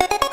you